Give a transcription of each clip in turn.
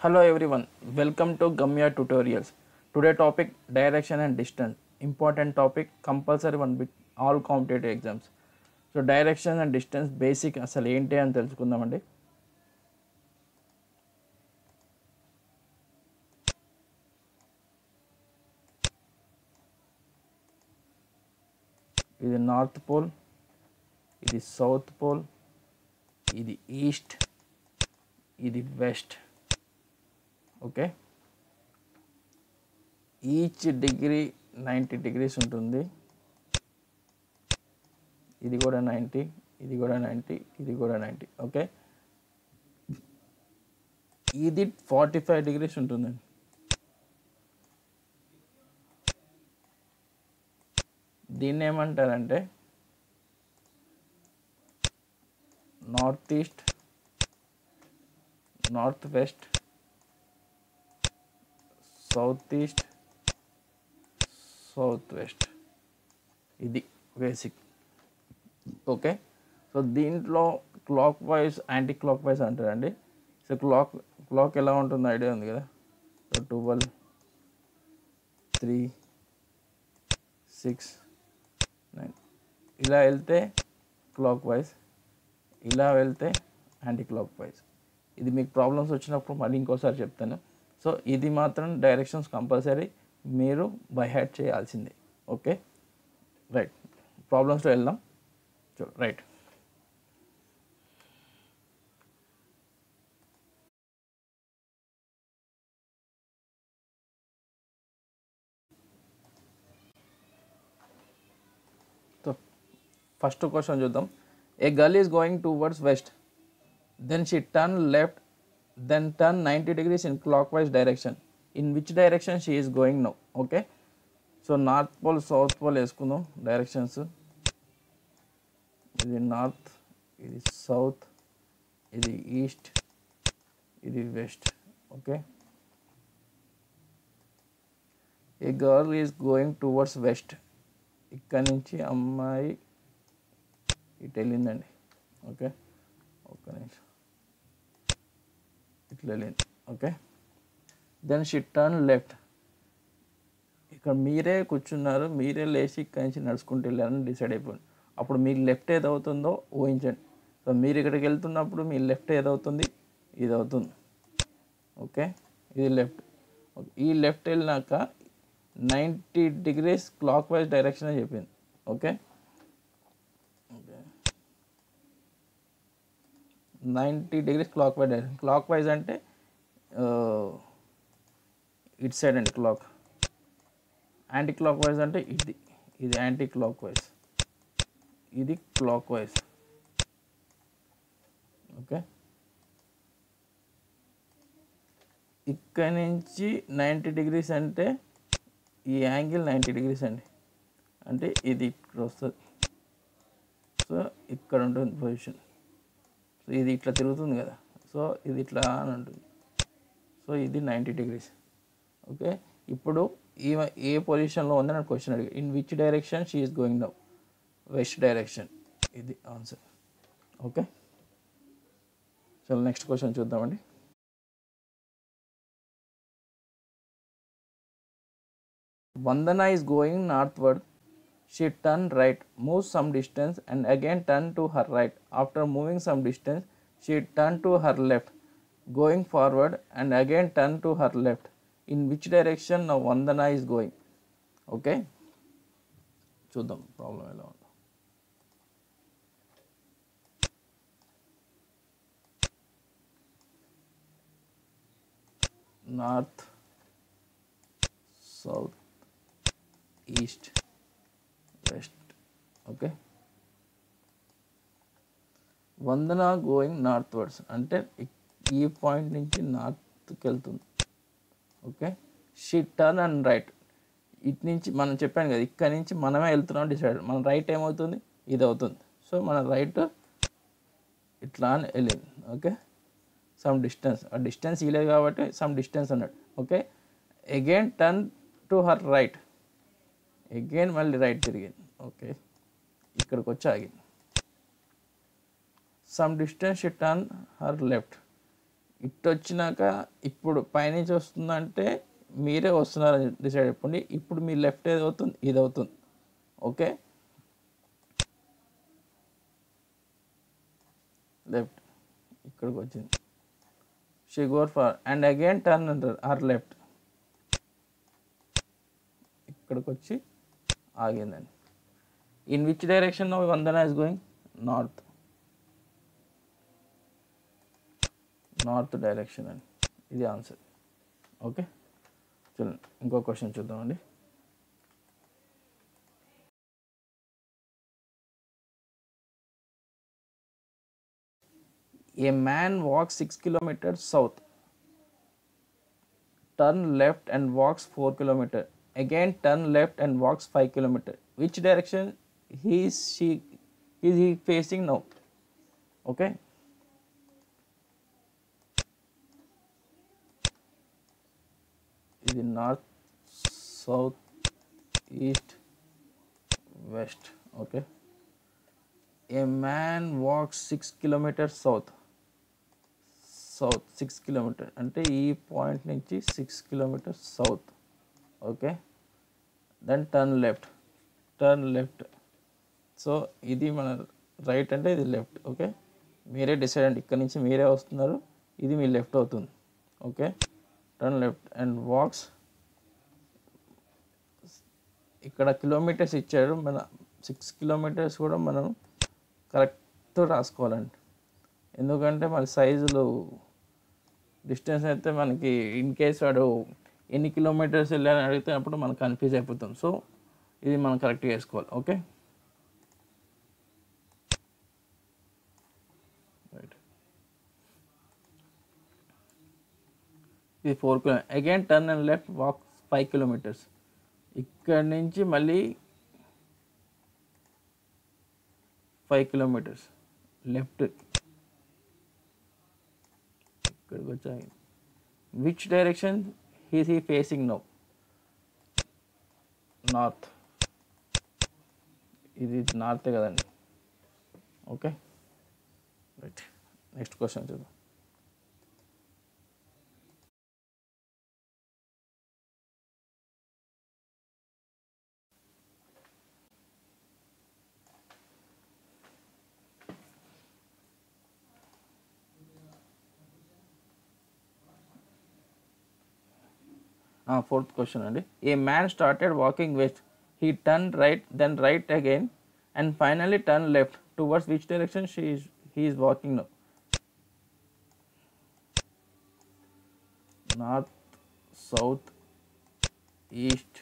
Hello everyone welcome to Gamya tutorials today topic direction and distance important topic compulsory one bit all competitive exams so direction and distance basic అసలు ఏంటి అని తెలుసుకుందామండి ఇది north pole ఇది south pole ఇది east ఇది west okay? Each degree ninety degrees ఉంటుంది. ఇది కూడా నైంటీ ఇది కూడా నైంటీ ఇది కూడా నైంటీ ఓకే? ఇది ఫార్టీ ఫైవ్ డిగ్రీస్ ఉంటుందండి. దీన్ని ఏమంటారంటే north east north west south east south west ఇది బేసిక్ ఓకే సో దీంట్లో clockwise anticlockwise అంటారండి. సో క్లాక్ క్లాక్ ఎలా ఉంటుంది ఐడియా ఉంది కదా? So twelve three six nine ఇలా వెళ్తే క్లాక్ వైజ్ ఇలా వెళ్తే యాంటీ క్లాక్ వైజ్ ఇది మీకు ప్రాబ్లమ్స్ వచ్చినప్పుడు మళ్ళీ ఇంకోసారి చెప్తాను. సో ఇది మాత్రం డైరెక్షన్స్ కంపల్సరీ మీరు బై హ్యాడ్ చేయాల్సిందే. ఓకే రైట్ ప్రాబ్లమ్స్లో వెళ్దాం. చూ రైట్ సో ఫస్ట్ క్వశ్చన్ చూద్దాం. A girl is going towards west then she turn left then turn ninety degrees in clockwise direction in which direction she is going no okay so north pole south pole వేసుకుందాం. Directions ఇది north ఇది south ఇది east ఇది west okay a girl is going towards west ఇక్కడ నుంచి అమ్మాయి ఇటు వెళ్ళిందండి. ఓకే ఒక్క నిమిషం. ఇట్లా okay? Then she turn left ఇక్కడ మీరే కూర్చున్నారు మీరే లేచి ఇక్కడి నుంచి నడుచుకుంటూ వెళ్ళారని డిసైడ్ అయిపోయింది. అప్పుడు మీకు లెఫ్ట్ ఏదవుతుందో ఊహించండి. సో మీరు ఇక్కడికి వెళ్తున్నప్పుడు మీ లెఫ్ట్ ఏదవుతుంది? ఇది అవుతుంది ఓకే? ఇది లెఫ్ట్ ఈ లెఫ్ట్ వెళ్ళినాక ninety degrees clockwise direction అని చెప్పింది. Okay? Ninety degrees clockwise clockwise అంటే ఇట్ సైడ్ అండి క్లాక్. యాంటీ క్లాక్ వైజ్ అంటే ఇది ఇది యాంటీ క్లాక్ వైజ్. ఇది క్లాక్ వైజ్. ఓకే? ఇక్కడ నుంచి నైంటీ డిగ్రీస్ అంటే ఈ యాంగిల్ నైంటీ డిగ్రీస్ అండి. అంటే ఇది ఇక్కడ వస్తుంది. సో ఇక్కడ ఉంటుంది పొజిషన్. ఇది ఇట్లా తిరుగుతుంది కదా. సో ఇది ఇట్లా అని ఉంటుంది. సో ఇది నైంటీ డిగ్రీస్. ఓకే? ఇప్పుడు ఈ ఏ పొజిషన్లో ఉంది నాకు క్వశ్చన్ అడిగి. In which direction she is going now? West direction. ఇది answer. Okay? So next question చూద్దామండి. Vandana is going northward She turned right, moves some distance, and again turned to her right. After moving some distance, she turned to her left, going forward, and again turned to her left. In which direction now Vandana is going? Okay. చూద్దాం problem ఎలా ఉందో north south east west okay Vandana going northwards అంటే ఈ point నుంచి నార్త్కి వెళ్తుంది okay she turn and right ఇటు నుంచి మనం చెప్పాను కదా ఇక్కడ నుంచి మనమే వెళ్తున్నాం డిసైడ్. మన రైట్ ఏమవుతుంది? ఇది అవుతుంది సో మన రైట్ ఇట్లా అని వెళ్ళింది. ఓకే సమ్ డిస్టెన్స్ ఆ డిస్టెన్స్ ఇలేదు కాబట్టి సమ్ డిస్టెన్స్ అన్నాడు. Okay again turn to her right again మళ్ళీ రైట్ తిరిగింది. ఓకే ఇక్కడికి వచ్చి ఆగింది. Some distance she turn her left ఇటు వచ్చినాక ఇప్పుడు పైనుంచి వస్తుందంటే మీరే వస్తున్నారని డిసైడ్ అయిపోండి ఇప్పుడు మీ లెఫ్ట్ ఏది అవుతుంది? ఇది అవుతుంది. ఓకే లెఫ్ట్ ఇక్కడికి వచ్చింది she goes far and again turn అంటారు ఆర్ లెఫ్ట్ ఇక్కడికి వచ్చి ఆగిందండి in which direction Vandana is going north north direction అండి ఇది ఆన్సర్ ఓకే చూడండి ఇంకో క్వశ్చన్ చూద్దామండి A man walks 6 kilometers south, turn left and walks 4 kilometers. Again turn left and walks 5 kilometers. Which direction he is she is he facing now? Okay. ఇది north south east west okay a man walks six kilometers south south six kilometer అంటే ఈ point నుంచి six kilometres south Okay? Then turn left turn left so ఇది మన right అంటే ఇది left okay? మీరే decide అండి. ఇక్కడ నుంచి మీరే వస్తున్నారు. ఇది మీ లెఫ్ట్ అవుతుంది. Okay? Turn left and walks ఇక్కడ కిలోమీటర్స్ ఇచ్చారు మన సిక్స్ కిలోమీటర్స్ కూడా మనం కరెక్ట్ రాసుకోవాలండి. ఎందుకంటే మన సైజులు డిస్టెన్స్ అయితే మనకి ఇన్ కేస్ వాడు ఎన్ని కిలోమీటర్స్ వెళ్ళాలని అడిగితే అప్పుడు మనం కన్ఫ్యూజ్ అయిపోతాం సో ఇది మనం కరెక్ట్గా చేసుకోవాలి. ఓకే ఇది four kilo again turn and left walk five kilometers ఇక్కడ నుంచి మళ్ళీ ఫైవ్ కిలోమీటర్స్ లెఫ్ట్ ఇక్కడికి వచ్చాయి. Which direction he's he facing no north ఇది నార్తే కదండి. ఓకే రైట్ నెక్స్ట్ క్వశ్చన్ చూద్దాం. ఫోర్త్ క్వశ్చన్ అండి. A man started walking west he turn right then right again and finally turn left towards which direction she he is walking no north south east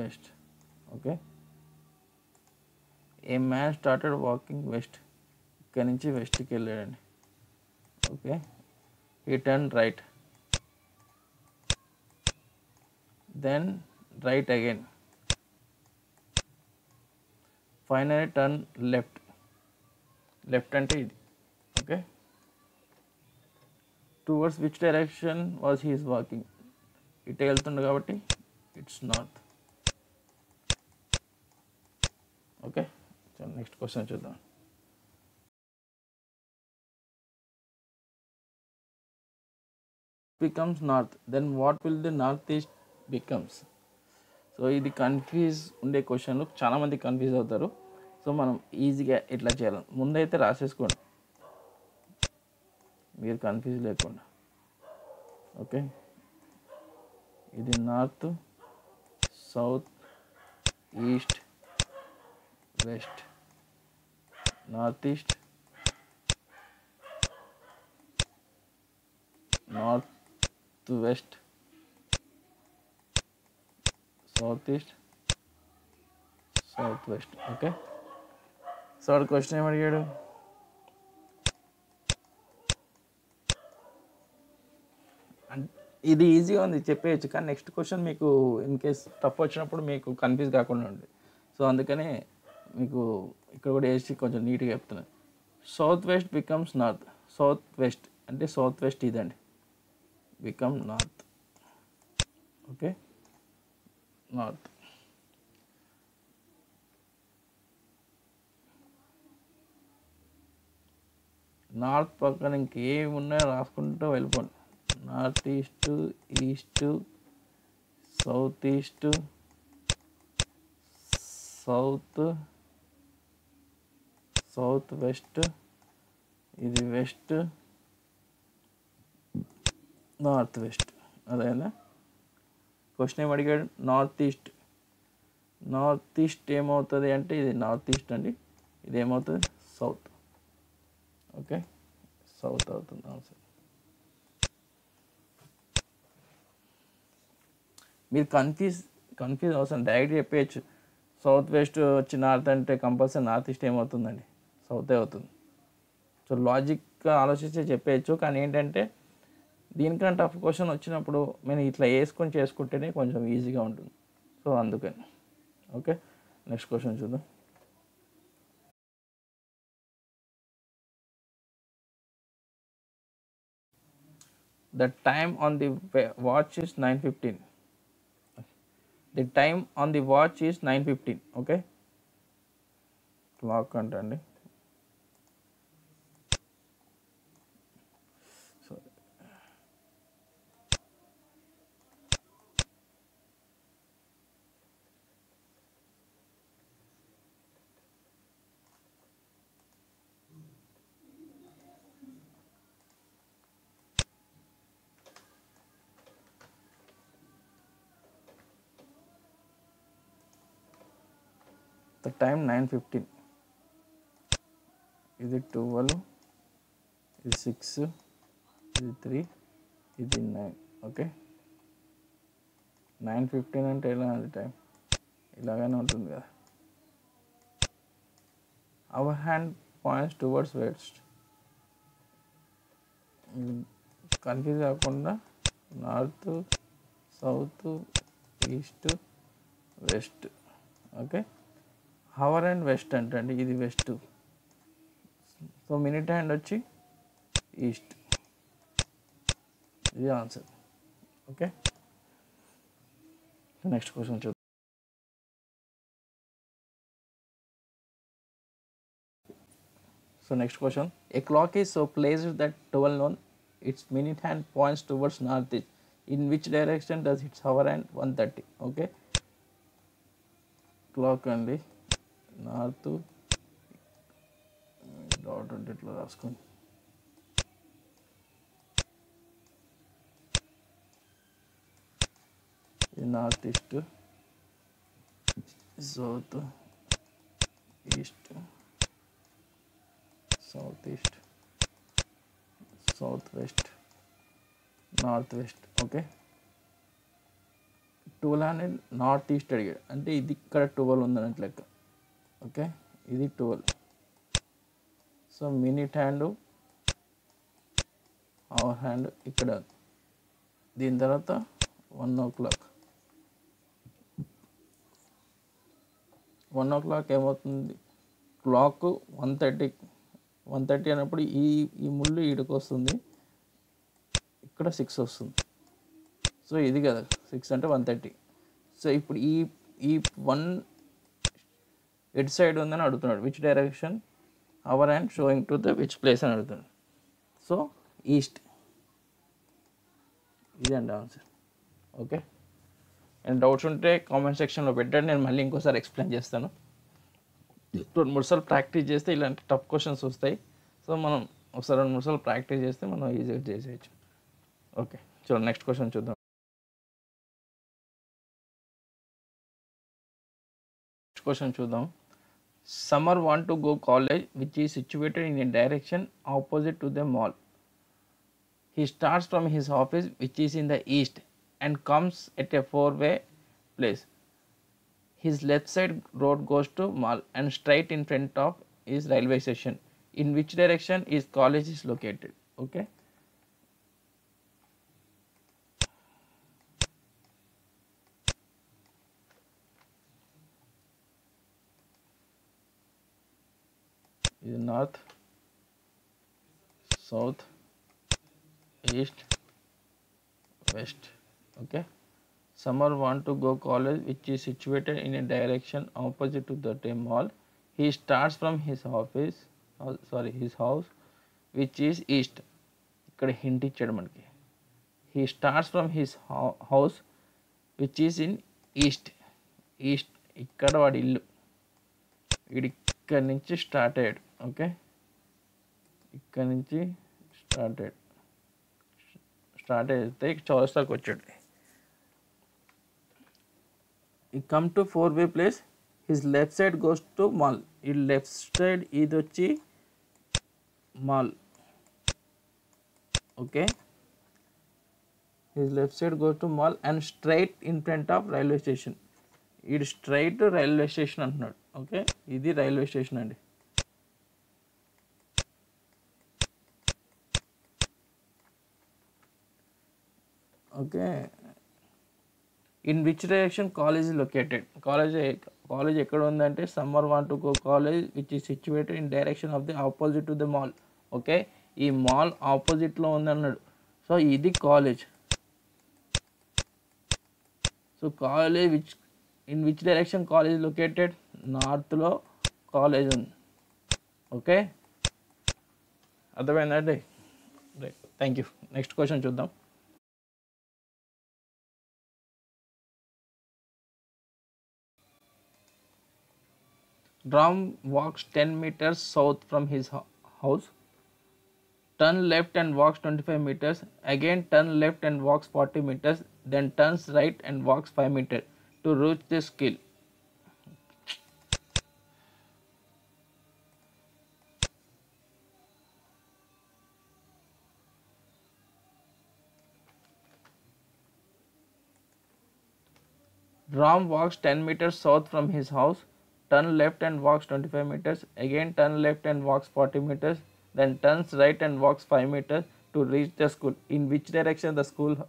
west okay a man started walking west ఇక్కడ నుంచి వెస్ట్కి వెళ్ళాడండి. Okay ఈ turn right then right again. Finally turn left. Left అంటే ఇది okay towards which direction was he's walking ఇటే వెళ్తుండే కాబట్టి it's north okay next question చూద్దాం. Becomes north then what will the northeast becomes so ఇది confuse ఉండే క్వశ్చన్లు చాలామంది కన్ఫ్యూజ్ అవుతారు. సో మనం ఈజీగా ఎట్లా చేయాలి? ముందైతే రాసేసుకోండి. మీరు కన్ఫ్యూజ్ లేకుండా. ఓకే ఇది north south east west north east north west south east south west okay so వాడు క్వశ్చన్ ఏమి అడిగాడు ఇది ఈజీగా ఉంది చెప్పేయచ్చు కానీ నెక్స్ట్ క్వశ్చన్ మీకు ఇన్ కేస్ తప్పు వచ్చినప్పుడు మీకు కన్ఫ్యూజ్ కాకుండా ఉంది సో అందుకనే మీకు ఇక్కడ కూడా వేసి కొంచెం నీట్గా చెప్తున్నాను south west becomes north south west అంటే సౌత్ వెస్ట్ ఇదండి. Become north okay north north పక్కన ఇంకేమి ఉన్నాయో రాసుకుంటూ వెళ్ళిపోండి. North east east south east south south west ఇది వెస్ట్ నార్త్ వెస్ట్. అదేనా? క్వశ్చన్ ఏం అడిగాడు? North east. నార్త్ ఈస్ట్ ఏమవుతుంది అంటే ఇది నార్త్ ఈస్ట్ అండి. ఇది ఏమవుతుంది? సౌత్. ఓకే? సౌత్ అవుతుంది ఆన్సర్. మీరు కన్ఫ్యూజ్ కన్ఫ్యూజ్ అవసరం డైరెక్ట్ చెప్పేయచ్చు. సౌత్ వెస్ట్ వచ్చి నార్త్ అంటే కంపల్సరీ నార్త్ ఈస్ట్ ఏమవుతుందండి? సౌతే అవుతుంది. సో లాజిక్గా ఆలోచించి చెప్పేయచ్చు. కానీ ఏంటంటే దీనికంటే టఫ్ క్వశ్చన్ వచ్చినప్పుడు నేను ఇట్లా వేసుకొని చేసుకుంటేనే కొంచెం ఈజీగా ఉంటుంది. సో అందుకని. ఓకే నెక్స్ట్ క్వశ్చన్ చూద్దాం. The time on the wa- watch is 9:15 the time on the watch is 9:15 okay? Clock అంటండి the time 9:15 ఇది ట్వెల్వ్ ఇది సిక్స్ ఇది త్రీ ఇది నైన్ ఓకే నైన్ ఫిఫ్టీన్ అంటే ఎలా అది టైం ఇలాగానే ఉంటుంది కదా. Hour hand points towards west confuse కాకుండా north south east west okay hour and west అంటండి ఇది వెస్ట్. సో మినిట్ హ్యాండ్ వచ్చి ఈస్ట్. ఇది ఆన్సర్. ఓకే? నెక్స్ట్ క్వశ్చన్ చూద్దాం. So next question. A clock is so placed that twelve noon its minute hand points towards north east in which direction does its hour and one thirty okay clock అండి north. Dot అంటే ఇట్లా రాసుకోండి ఇది north east south east south east south west north west okay. Tool అనేది north east అడిగాడు. అంటే ఇది ఇక్కడ ట్వెల్వ్ ఉందన్నట్లు లెక్క. ఓకే? ఇది twelve. So minute hand hour hand ఇక్కడ. దీని తర్వాత వన్ ఓ క్లాక్. వన్ ఓ క్లాక్ ఏమవుతుంది? Clock one thirty one thirty అన్నప్పుడు ఈ ఈ ముళ్ళు ఈడికి వస్తుంది. ఇక్కడ సిక్స్ వస్తుంది. సో ఇది కదా సిక్స్ అంటే వన్ థర్టీ. సో ఇప్పుడు ఈ ఈ వన్ ఎడ్ సైడ్ ఉందని అడుగుతున్నాడు. Which direction hour hand showing to the which place అని అడుగుతున్నాడు. సో ఈస్ట్ ఇదండి ఆన్సర్ ఓకే అండ్ డౌట్స్ ఉంటే కామెంట్ సెక్షన్లో పెట్టండి. నేను మళ్ళీ ఇంకోసారి ఎక్స్ప్లెయిన్ చేస్తాను. రెండు మూడు సార్లు ప్రాక్టీస్ చేస్తే ఇలాంటి టఫ్ క్వశ్చన్స్ వస్తాయి. సో మనం ఒకసారి రెండు మూడు సార్లు ప్రాక్టీస్ చేస్తే మనం ఈజీగా చేసేయచ్చు. ఓకే చలో నెక్స్ట్ క్వశ్చన్ చూద్దాం. నెక్స్ట్ క్వశ్చన్ చూద్దాం. Summer want to go college which is situated in a direction opposite to the mall. He starts from his office which is in the east and comes at a four way place. His left side road goes to mall and straight in front of is railway station in which direction is college is located okay north south east west okay summer want to go college which is situated in a direction opposite to the same mall he starts from his office uh, sorry his house which is east ఇక్కడ hint ఇచ్చాడు మనకి he starts from his house which is in east east ఇక్కడ వాడి ఇల్లు వీడి ఇక్కడ నుంచి start అయ్యాడు ఓకే? ఇక్కడ నుంచి స్టార్ట్ స్టార్ట్ అయితే చౌరస్తాకి వచ్చాడు. ఈ come to four way place his left side goes to mall. ఈ లెఫ్ట్ సైడ్ ఇది వచ్చి mall. Okay? His left side goes to mall and straight in front of railway station. ఇది స్ట్రైట్ రైల్వే స్టేషన్ అంటున్నాడు. Okay? ఇది railway station అండి. Okay. In which direction college located college college ఎక్కడ ఉందంటే Summer want to go college which is situated in direction of the opposite to the mall okay? ఈ mall ఆపోజిట్లో ఉంది అన్నాడు so ఇది college so college which in which direction college located నార్త్లో college ఉంది. Okay? అర్థమైందండి right thank you next question చూద్దాం. Ram walks 10 meters south from his house. Turn left and walks 25 meters. Again turn left and walks 40 meters. Then turns right and walks 5 meters to reach the skill. Ram walks 10 meters south from his house, turn left and walks 25 meters, again turn left and walks 40 meters, then turns right and walks 5 meters to reach the school, in which direction the school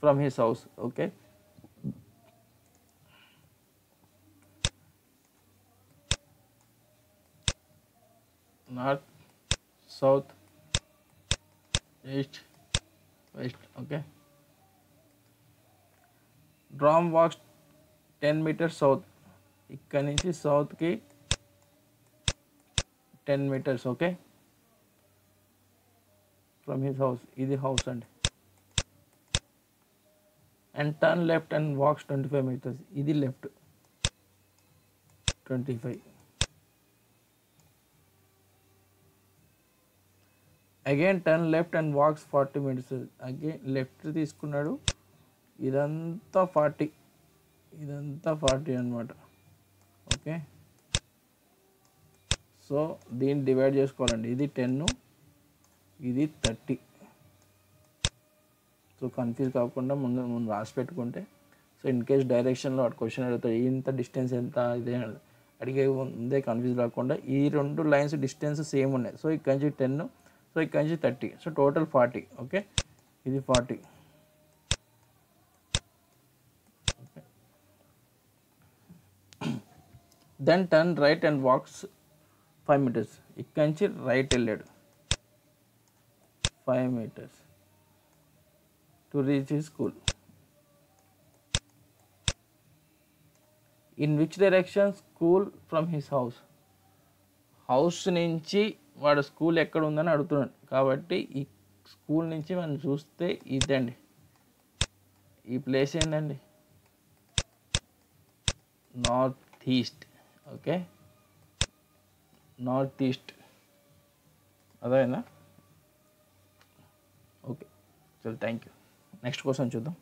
from his house, okay. North, south, east, west, okay. Drum walks 10 meters south ఇక్కడ నుంచి సౌత్కి ten meters okay from his house ఇది house అండి. And turn left and walks twenty five meters ఇది left twenty five again turn left and walks forty meters again left తీసుకున్నాడు. ఇదంతా forty ఇదంతా forty అనమాట okay. So దీన్ని divide చేసుకోవాలండి. ఇది టెన్ ఇది థర్టీ సో కన్ఫ్యూజ్ కాకుండా ముందు ముందు రాసి పెట్టుకుంటే. సో ఇన్ కేస్ డైరెక్షన్లో వాడు క్వశ్చన్ అడుగుతాడు ఇంత డిస్టెన్స్ ఎంత? ఇదే అడిగే ముందే కన్ఫ్యూజ్ కాకుండా ఈ రెండు లైన్స్ డిస్టెన్స్ సేమ్ ఉన్నాయి. సో ఇక్కడ నుంచి టెన్ సో ఇక్కడ నుంచి thirty so total forty okay? ఇది forty then turn right and walks five meters ఇక్కడి నుంచి రైట్ వెళ్ళాడు. ఫైవ్ మీటర్స్ టు రీచ్ ఈ school in which direction school from his house house నుంచి వాడు స్కూల్ ఎక్కడ ఉందని అడుగుతున్నాడు. కాబట్టి ఈ స్కూల్ నుంచి మనం చూస్తే ఇదండి. ఈ ప్లేస్ ఏంటండి north east okay. North east అదేనా ఓకే. చలో థ్యాంక్ యూ నెక్స్ట్ క్వశ్చన్ చూద్దాం.